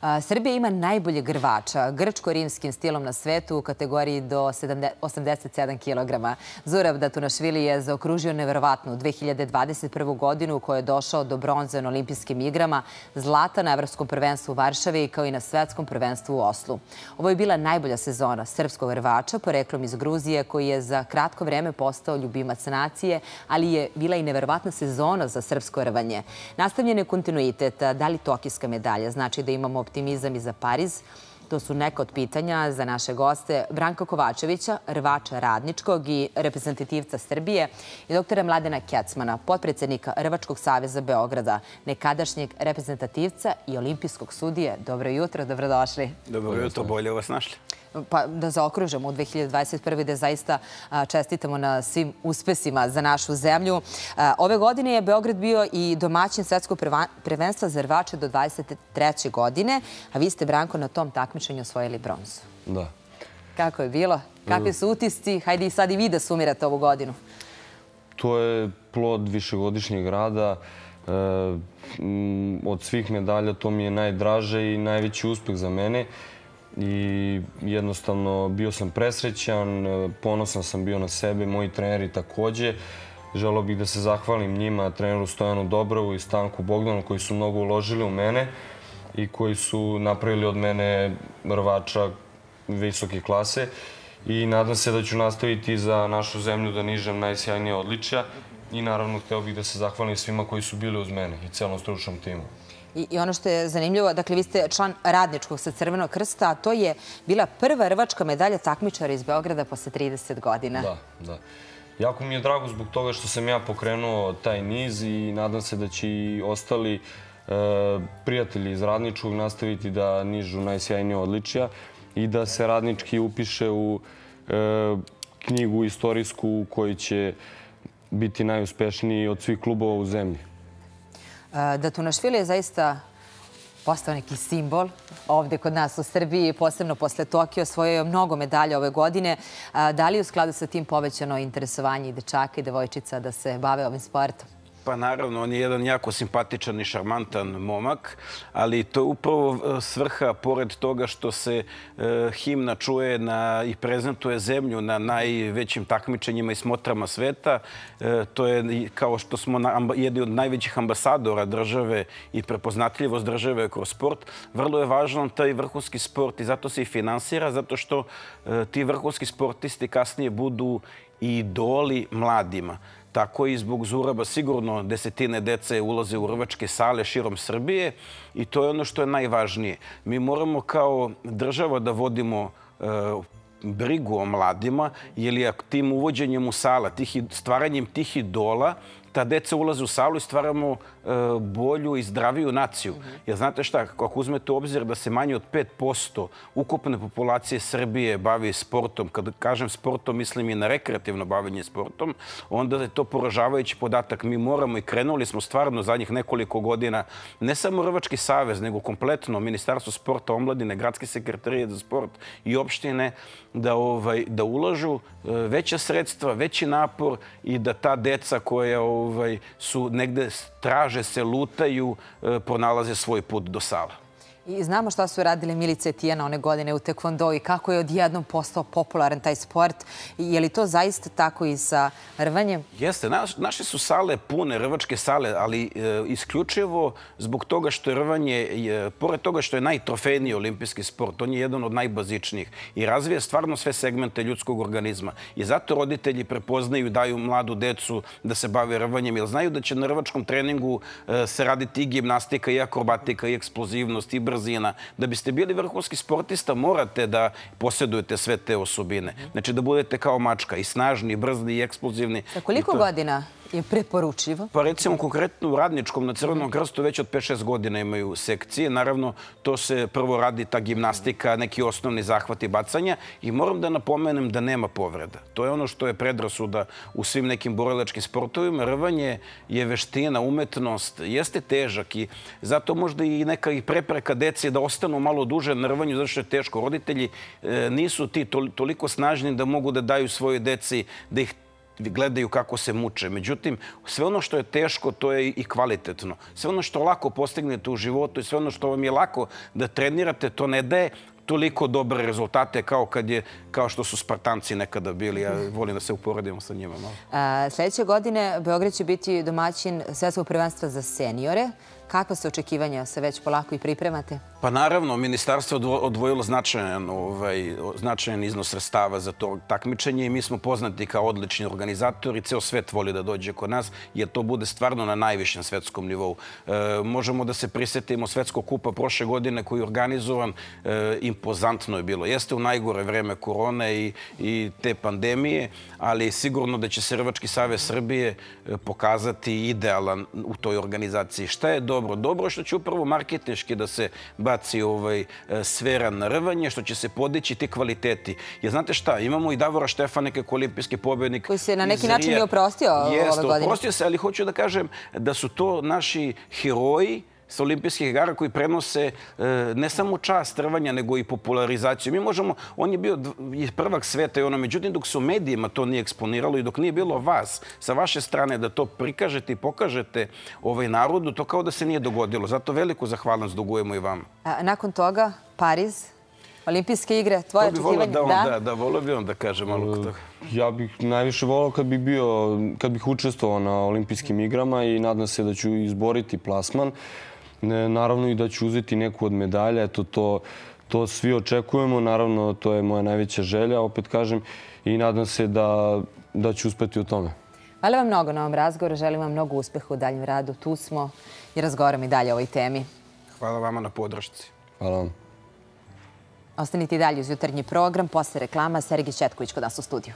Srbija ima najbolje grvača, grčko-rimskim stilom na svetu u kategoriji do 87 kg. Zurav Datunašvili je zaokružio neverovatnu 2021. godinu u kojoj je došao do bronze na olimpijskim igrama, zlata na Evropskom prvenstvu u Varšavi kao i na svetskom prvenstvu u Oslu. Ovo je bila najbolja sezona srpskog rvača, poreklom iz Gruzije, koji je za kratko vreme postao ljubimac nacije, ali je bila i neverovatna sezona za srpsko rvanje. Nastavljen je kontinuitet, da li tokijska medalja znači da imamo optimizam i za Pariz? To su neka od pitanja za naše goste Branka Kovačevića, rvača Radničkog i reprezentativca Srbije i doktora Mladena Kecmana, potpredsednika Rvačkog saveza Beograda, nekadašnjeg reprezentativca i olimpijskog sudije. Dobro jutro, dobrodošli. Dobro jutro, bolje vas našli pa da zaokružemo u 2021. da zaista čestitamo na svim uspesima za našu zemlju. Ove godine je Beograd bio i domaćin svetskog prvenstva za rvače do 23. godine, a vi ste, Branko, na tom takmičenju osvojili bronzu. Da. Kako je bilo? Kakvi su utisci? Hajde i sad i vi da sumirate ovu godinu. To je plod višegodišnjeg rada. E, od svih medalja to mi je najdraže i najveći uspeh za mene i jednostavno bio sam presrećan, ponosan sam bio na sebe, moji treneri takođe. Želeo bih da se zahvalim njima, treneru Stojanu Dobrovu i Stanku Bogdanu koji su mnogo uložili u mene i koji su napravili od mene rvača visoke klase i nadam se da ću nastaviti za našu zemlju da nižem najsjajnije odličja i naravno hteo bih da se zahvalim svima koji su bili uz mene i celom stručnom timu. I, I ono što je zanimljivo, dakle, vi ste član radničkog sa Crvenog krsta, a to je bila prva rvačka medalja takmičara iz Beograda posle 30 godina. Da, da. Jako mi je drago zbog toga što sam ja pokrenuo taj niz i nadam se da će i ostali e, prijatelji iz Radničkog nastaviti da nižu najsjajnije odličija i da se Radnički upiše u e, knjigu istorijsku koji će biti najuspešniji od svih klubova u zemlji da Tunašvili je zaista postao neki simbol ovde kod nas u Srbiji, posebno posle Tokio, osvojio je mnogo medalja ove godine. Da li u skladu sa tim povećano interesovanje i dečaka i devojčica da se bave ovim sportom? Pa naravno, on je jedan jako simpatičan i šarmantan momak, ali to je upravo e, svrha, pored toga što se e, himna čuje na, i prezentuje zemlju na najvećim takmičenjima i smotrama sveta. E, to je kao što smo jedni od najvećih ambasadora države i prepoznatljivost države kroz sport. Vrlo je važan taj vrhunski sport i zato se i finansira, zato što ti vrhunski sportisti kasnije budu i idoli mladima. Tako i zbog Zuraba sigurno desetine dece ulaze u rvačke sale širom Srbije i to je ono što je najvažnije. Mi moramo kao država da vodimo e, brigu o mladima, jer je tim uvođenjem u sala, tih, stvaranjem tih idola, ta deca ulaze u salu i stvaramo e, bolju i zdraviju naciju. Jer znate šta, ako uzmete u obzir da se manje od 5% ukupne populacije Srbije bavi sportom, kad kažem sportom mislim i na rekreativno bavljenje sportom, onda je to poražavajući podatak. Mi moramo i krenuli smo stvarno zadnjih nekoliko godina, ne samo Rvački savez, nego kompletno Ministarstvo sporta, omladine, Gradski sekretarije za sport i opštine da, ovaj, da ulažu e, veća sredstva, veći napor i da ta deca koja ovaj, su negde traže se, lutaju, e, pronalaze svoj put do sala. I znamo šta su radile Milice i Tijana one godine u tekvondo i kako je odjednom postao popularan taj sport. Je li to zaista tako i sa rvanjem? Jeste. naše su sale pune, rvačke sale, ali e, isključivo zbog toga što je rvanje, pored toga što je najtrofejniji olimpijski sport, on je jedan od najbazičnijih i razvija stvarno sve segmente ljudskog organizma. I zato roditelji prepoznaju i daju mladu decu da se bave rvanjem, jer znaju da će na rvačkom treningu e, se raditi i gimnastika, i akrobatika, i eksplozivnost, i brzina. Da biste bili vrhunski sportista, morate da posjedujete sve te osobine. Znači da budete kao mačka, i snažni, i brzni, i eksplozivni. Za koliko godina? je preporučivo? Pa recimo konkretno u Radničkom na Crvenom krstu već od 5-6 godina imaju sekcije. Naravno, to se prvo radi ta gimnastika, neki osnovni zahvati bacanja i moram da napomenem da nema povreda. To je ono što je predrasuda u svim nekim borilačkim sportovima. Rvanje je veština, umetnost, jeste težak i zato možda i neka i prepreka dece da ostanu malo duže na rvanju, zato što je teško. Roditelji e, nisu ti toliko snažni da mogu da daju svojoj deci, da ih gledaju kako se muče. Međutim, sve ono što je teško, to je i kvalitetno. Sve ono što lako postignete u životu i sve ono što vam je lako da trenirate, to ne daje toliko dobre rezultate kao, kad je, kao što su Spartanci nekada bili. Ja volim da se uporedimo sa njima malo. Sljedeće godine Beograd će biti domaćin svetskog prvenstva za seniore. Kakva su očekivanja? Se već polako i pripremate? Pa naravno, ministarstvo odvojilo značajan, ovaj, značajan iznos sredstava za to takmičenje i mi smo poznati kao odlični organizatori. Ceo svet voli da dođe kod nas jer to bude stvarno na najvišem svetskom nivou. E, možemo da se prisetimo svetskog kupa prošle godine koji je organizovan. E, impozantno je bilo. Jeste u najgore vreme korone i, i te pandemije, ali sigurno da će se Hrvački savez Srbije e, pokazati idealan u toj organizaciji. Šta je dobro? Dobro je što će upravo marketeški da se baci ovaj, e, sfera na rvanje, što će se podići ti kvaliteti. Jer znate šta, imamo i Davora Štefaneke koji olimpijski pobednik. Koji se na neki način je oprostio ove godine. Jeste, oprostio se, ali hoću da kažem da su to naši heroji sa olimpijskih igara koji prenose e, ne samo čast trvanja, nego i popularizaciju. Mi možemo, on je bio prvak sveta i ono, međutim, dok su medijima to nije eksponiralo i dok nije bilo vas sa vaše strane da to prikažete i pokažete ovaj narodu, to kao da se nije dogodilo. Zato veliku zahvalnost dugujemo i vam. nakon toga, Pariz, Olimpijske igre, tvoje očekivanje? Da, da, da, da, volio bi on da kaže malo kod toga. Ja bih najviše volao kad bih bio, kad bih učestvovao na olimpijskim igrama i nadam se da ću izboriti plasman. Naravno i da ću uzeti neku od medalja. Eto, to, to svi očekujemo. Naravno, to je moja najveća želja, opet kažem. I nadam se da, da ću uspeti u tome. Hvala vam mnogo na ovom razgovoru. Želim vam mnogo uspeha u daljem radu. Tu smo i razgovaramo i dalje o ovoj temi. Hvala vama na podršci. Hvala vam. Ostanite i dalje uz jutarnji program. Posle reklama, Sergij Četković kod nas u studiju.